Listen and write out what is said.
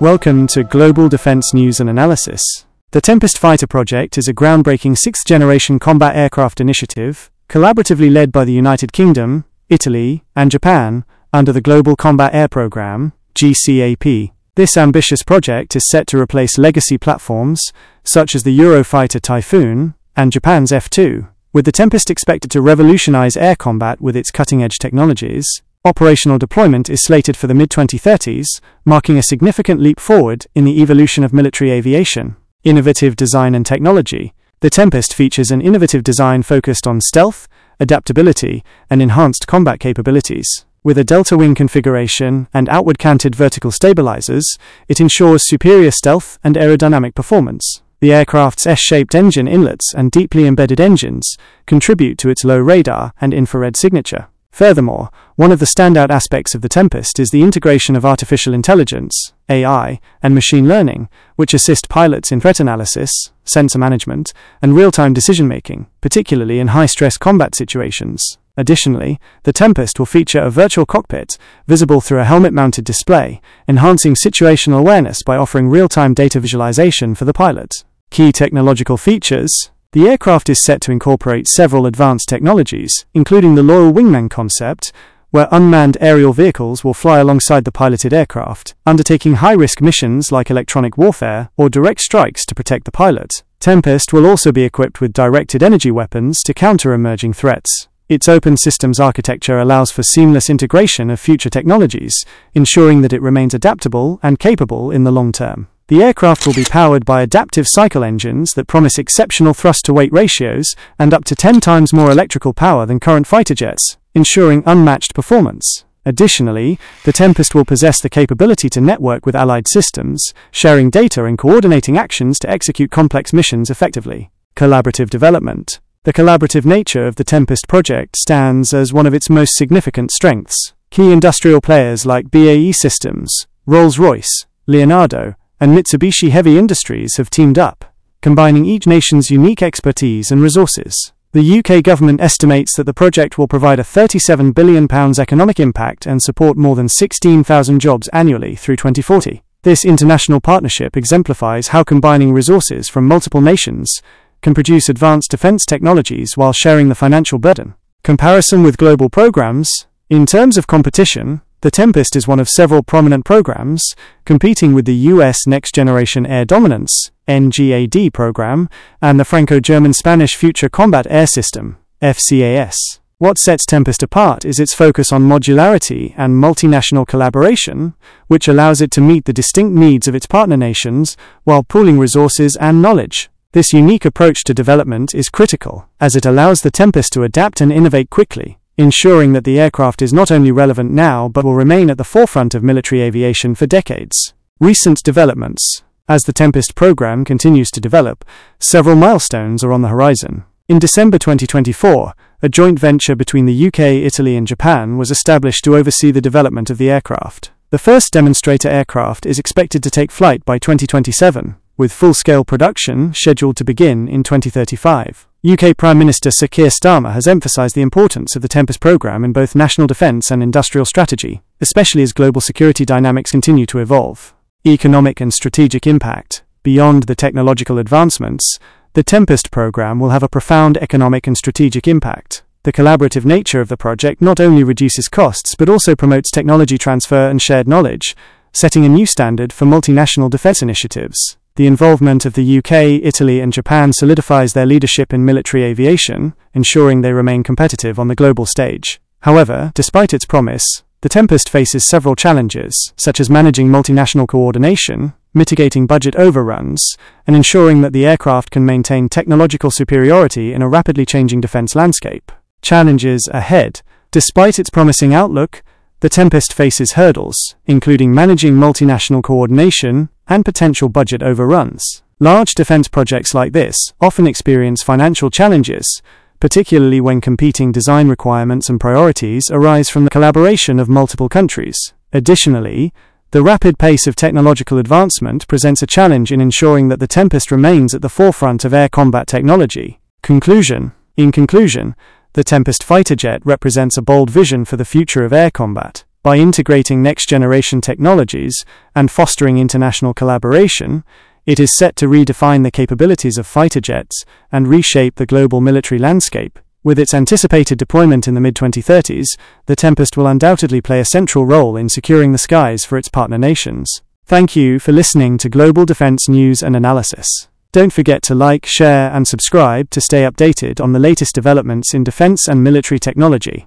Welcome to Global Defense News and Analysis. The Tempest Fighter project is a groundbreaking sixth generation combat aircraft initiative, collaboratively led by the United Kingdom, Italy, and Japan, under the Global Combat Air Programme, GCAP. This ambitious project is set to replace legacy platforms, such as the Eurofighter Typhoon and Japan's F 2, with the Tempest expected to revolutionize air combat with its cutting edge technologies. Operational deployment is slated for the mid 2030s, marking a significant leap forward in the evolution of military aviation. Innovative design and technology. The Tempest features an innovative design focused on stealth, adaptability, and enhanced combat capabilities. With a delta wing configuration and outward canted vertical stabilizers, it ensures superior stealth and aerodynamic performance. The aircraft's S shaped engine inlets and deeply embedded engines contribute to its low radar and infrared signature. Furthermore, one of the standout aspects of the Tempest is the integration of artificial intelligence, AI, and machine learning, which assist pilots in threat analysis, sensor management, and real time decision making, particularly in high stress combat situations. Additionally, the Tempest will feature a virtual cockpit, visible through a helmet mounted display, enhancing situational awareness by offering real time data visualization for the pilot. Key technological features the aircraft is set to incorporate several advanced technologies, including the Loyal Wingman concept, where unmanned aerial vehicles will fly alongside the piloted aircraft, undertaking high risk missions like electronic warfare or direct strikes to protect the pilot. Tempest will also be equipped with directed energy weapons to counter emerging threats. Its open systems architecture allows for seamless integration of future technologies, ensuring that it remains adaptable and capable in the long term. The aircraft will be powered by adaptive cycle engines that promise exceptional thrust to weight ratios and up to 10 times more electrical power than current fighter jets, ensuring unmatched performance. Additionally, the Tempest will possess the capability to network with allied systems, sharing data and coordinating actions to execute complex missions effectively. Collaborative development. The collaborative nature of the Tempest project stands as one of its most significant strengths. Key industrial players like BAE Systems, Rolls Royce, Leonardo, and Mitsubishi Heavy Industries have teamed up, combining each nation's unique expertise and resources. The UK government estimates that the project will provide a £37 billion economic impact and support more than 16,000 jobs annually through 2040. This international partnership exemplifies how combining resources from multiple nations can produce advanced defense technologies while sharing the financial burden. Comparison with global programs. In terms of competition, the Tempest is one of several prominent programs, competing with the US Next Generation Air Dominance NGAD program and the Franco-German Spanish Future Combat Air System FCAS. What sets Tempest apart is its focus on modularity and multinational collaboration, which allows it to meet the distinct needs of its partner nations while pooling resources and knowledge. This unique approach to development is critical, as it allows the Tempest to adapt and innovate quickly, ensuring that the aircraft is not only relevant now but will remain at the forefront of military aviation for decades. Recent developments. As the Tempest program continues to develop, several milestones are on the horizon. In December 2024, a joint venture between the UK, Italy, and Japan was established to oversee the development of the aircraft. The first demonstrator aircraft is expected to take flight by 2027, with full scale production scheduled to begin in 2035. UK Prime Minister Sir Keir Starmer has emphasised the importance of the Tempest programme in both national defence and industrial strategy, especially as global security dynamics continue to evolve. Economic and strategic impact. Beyond the technological advancements, the Tempest programme will have a profound economic and strategic impact. The collaborative nature of the project not only reduces costs but also promotes technology transfer and shared knowledge, setting a new standard for multinational defence initiatives. The involvement of the UK, Italy, and Japan solidifies their leadership in military aviation, ensuring they remain competitive on the global stage. However, despite its promise, the Tempest faces several challenges, such as managing multinational coordination, mitigating budget overruns, and ensuring that the aircraft can maintain technological superiority in a rapidly changing defense landscape. Challenges ahead. Despite its promising outlook, the Tempest faces hurdles, including managing multinational coordination and potential budget overruns. Large defense projects like this often experience financial challenges, particularly when competing design requirements and priorities arise from the collaboration of multiple countries. Additionally, the rapid pace of technological advancement presents a challenge in ensuring that the Tempest remains at the forefront of air combat technology. Conclusion In conclusion, the Tempest fighter jet represents a bold vision for the future of air combat. By integrating next generation technologies and fostering international collaboration, it is set to redefine the capabilities of fighter jets and reshape the global military landscape. With its anticipated deployment in the mid 2030s, the Tempest will undoubtedly play a central role in securing the skies for its partner nations. Thank you for listening to Global Defense News and Analysis. Don't forget to like, share, and subscribe to stay updated on the latest developments in defense and military technology.